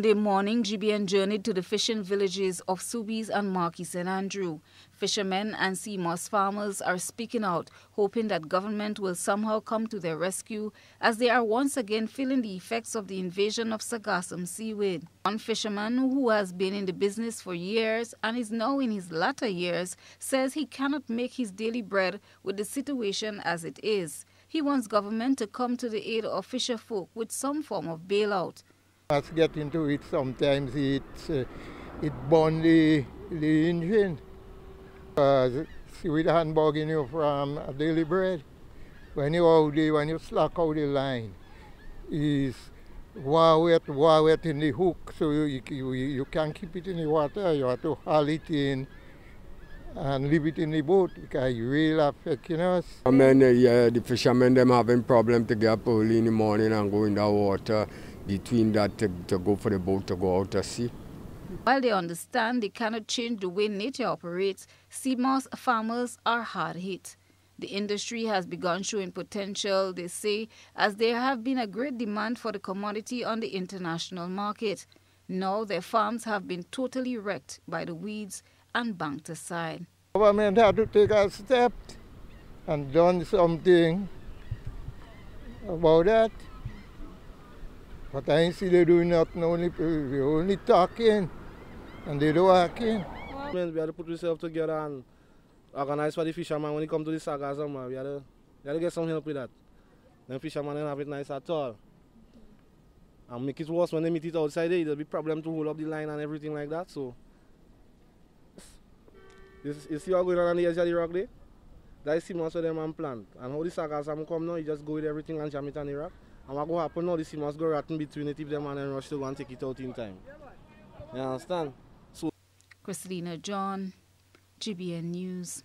The morning, GBN journeyed to the fishing villages of Soubise and Marquis St. Andrew. Fishermen and sea moss farmers are speaking out, hoping that government will somehow come to their rescue as they are once again feeling the effects of the invasion of sargassum seaweed. One fisherman who has been in the business for years and is now in his latter years says he cannot make his daily bread with the situation as it is. He wants government to come to the aid of fisherfolk with some form of bailout. As get into it, sometimes it uh, it burn the, the engine. Uh, handbag in you from a daily bread. When you out there, when you slack out the line, is war wet, war wet in the hook, so you, you, you can't keep it in the water. You have to haul it in and leave it in the boat because it really affecting us. I mean, yeah, the fishermen them having problem to get up early in the morning and go in the water between that to, to go for the boat to go out to sea. While they understand they cannot change the way nature operates, sea moss farmers are hard hit. The industry has begun showing potential, they say, as there have been a great demand for the commodity on the international market. Now their farms have been totally wrecked by the weeds and banked aside. Government had to take a step and done something about that. But I see they doing nothing, only, they only talking and they don't working. We have to put ourselves together and organize for the fishermen when it come to the sargassum, uh, man. We have, to, we have to get some help with that. Them fishermen don't have it nice at all. And make it worse when they meet it outside there, there'll be problem to hold up the line and everything like that, so. You, see what going on on the edge of the rock there? That is similar to them and plant. And how the sargassum come now, you just go with everything and jam it on the rock. And what go happen now, the sea must go rotten between it if them and then rush to go and take it out in time. You understand? So Christina John, GBN News.